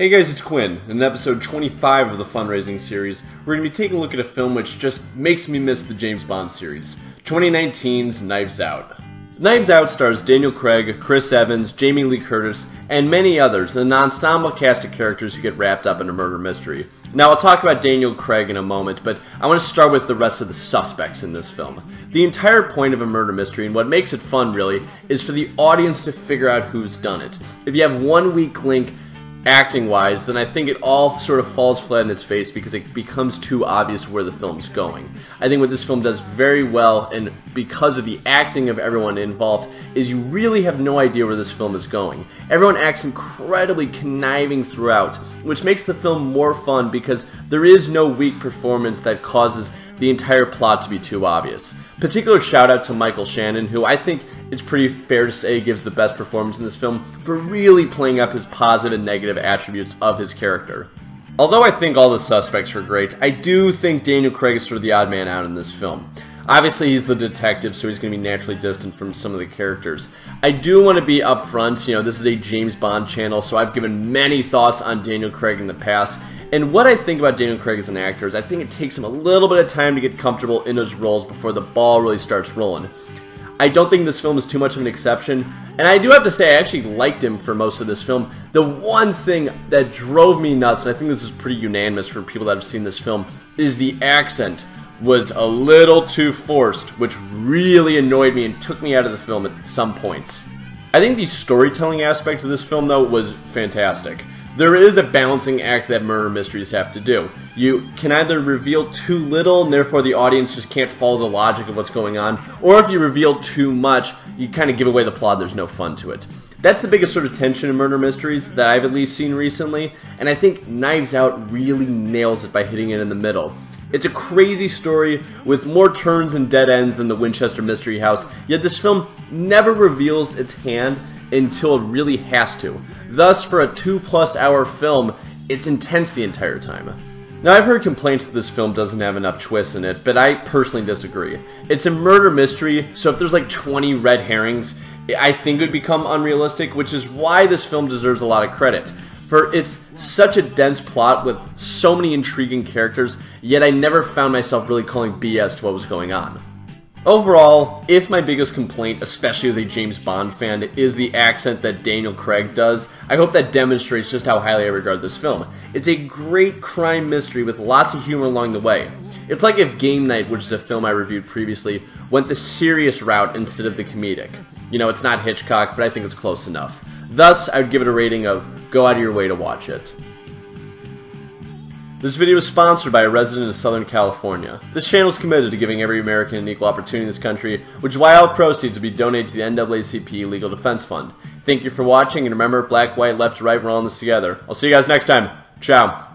Hey guys, it's Quinn. In episode 25 of the fundraising series, we're going to be taking a look at a film which just makes me miss the James Bond series 2019's Knives Out. Knives Out stars Daniel Craig, Chris Evans, Jamie Lee Curtis, and many others, an ensemble cast of characters who get wrapped up in a murder mystery. Now, I'll talk about Daniel Craig in a moment, but I want to start with the rest of the suspects in this film. The entire point of a murder mystery, and what makes it fun really, is for the audience to figure out who's done it. If you have one weak link, acting wise, then I think it all sort of falls flat in its face because it becomes too obvious where the film's going. I think what this film does very well, and because of the acting of everyone involved, is you really have no idea where this film is going. Everyone acts incredibly conniving throughout, which makes the film more fun because there is no weak performance that causes the entire plot to be too obvious. Particular shout out to Michael Shannon, who I think it's pretty fair to say gives the best performance in this film for really playing up his positive and negative attributes of his character. Although I think all the suspects were great, I do think Daniel Craig is sort of the odd man out in this film. Obviously, he's the detective, so he's going to be naturally distant from some of the characters. I do want to be upfront, you know, this is a James Bond channel, so I've given many thoughts on Daniel Craig in the past, and what I think about Daniel Craig as an actor is I think it takes him a little bit of time to get comfortable in his roles before the ball really starts rolling. I don't think this film is too much of an exception, and I do have to say I actually liked him for most of this film. The one thing that drove me nuts, and I think this is pretty unanimous for people that have seen this film, is the accent was a little too forced, which really annoyed me and took me out of the film at some points. I think the storytelling aspect of this film, though, was fantastic. There is a balancing act that murder mysteries have to do. You can either reveal too little and therefore the audience just can't follow the logic of what's going on, or if you reveal too much, you kind of give away the plot there's no fun to it. That's the biggest sort of tension in murder mysteries that I've at least seen recently, and I think Knives Out really nails it by hitting it in the middle. It's a crazy story with more turns and dead ends than the Winchester Mystery House, yet this film never reveals its hand until it really has to. Thus, for a two plus hour film, it's intense the entire time. Now, I've heard complaints that this film doesn't have enough twists in it, but I personally disagree. It's a murder mystery, so if there's like 20 red herrings, I think it would become unrealistic, which is why this film deserves a lot of credit. For it's such a dense plot with so many intriguing characters, yet I never found myself really calling BS to what was going on. Overall, if my biggest complaint, especially as a James Bond fan, is the accent that Daniel Craig does, I hope that demonstrates just how highly I regard this film. It's a great crime mystery with lots of humor along the way. It's like if Game Night, which is a film I reviewed previously, went the serious route instead of the comedic. You know, it's not Hitchcock, but I think it's close enough. Thus, I would give it a rating of go out of your way to watch it. This video is sponsored by a resident of Southern California. This channel is committed to giving every American an equal opportunity in this country, which is why all proceeds will be donated to the NAACP Legal Defense Fund. Thank you for watching, and remember, black, white, left right, we're all in this together. I'll see you guys next time. Ciao.